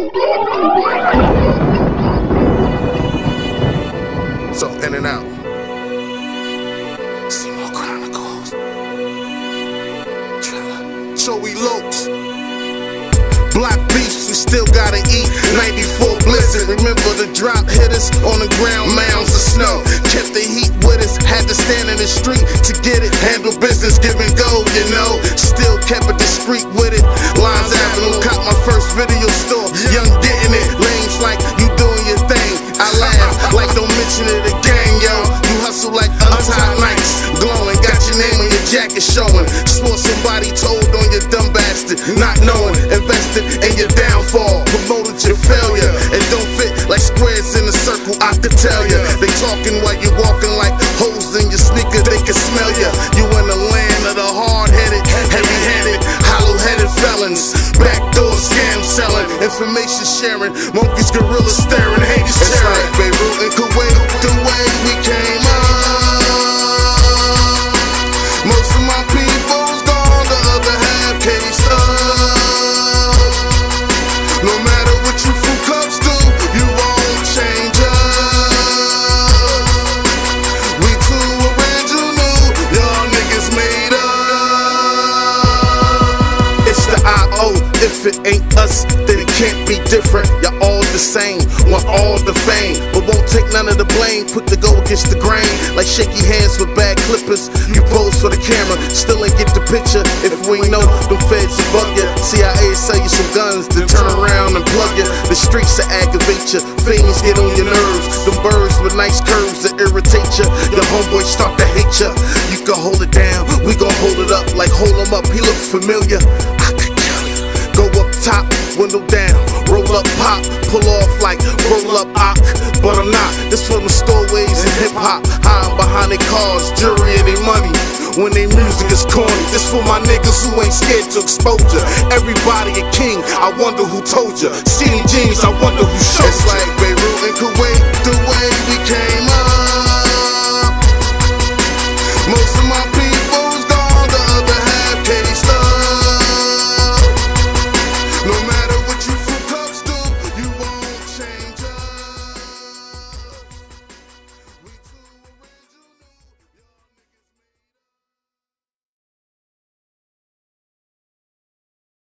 So in and out. Seymour Chronicles. Trilla. Joey Loax. Black beasts, we still gotta eat. 94 blizzard. Remember the drop hitters on the ground, mounds of snow. Kept the heat with us, had to stand in the street to get it. Handle business, giving gold, you know. Still kept it discreet with it. Lyons Avenue, caught my first video store. On your jacket showing. Swore somebody told on your dumb bastard, not knowing. Invested in your downfall, promoted your failure. It don't fit like squares in a circle. I could tell ya. They talking while you walking like holes in your sneaker. They can smell ya. You in the land of the hard-headed, heavy-headed, hollow-headed felons. Backdoor scam selling, information sharing, monkeys, gorillas staring, haters tearing. It's like Beirut and Kuwait, the way we came up. If it ain't us, then it can't be different. Y'all all the same, want all the fame, but won't take none of the blame. Quick to go against the grain, like shaky hands with bad clippers. You pose for the camera, still ain't get the picture. If we know the feds will bug ya, CIA sell you some guns, then turn around and plug ya. The streets will aggravate ya, fiends get on your nerves. Them birds with nice curves that irritate ya. Your homeboys start to hate ya. You can hold it down, we gon' hold it up like hold 'em up. He looks familiar top, window down, roll up pop, pull off like roll up op. But I'm not, this from the stowaways and hip hop. Hiding behind their cars, jury and their money. When they music is corny, this for my niggas who ain't scared to exposure. Everybody a king, I wonder who told ya. Skinny jeans, I wonder who showed It's like Beirut and Kuwait, the way we came up. Most of my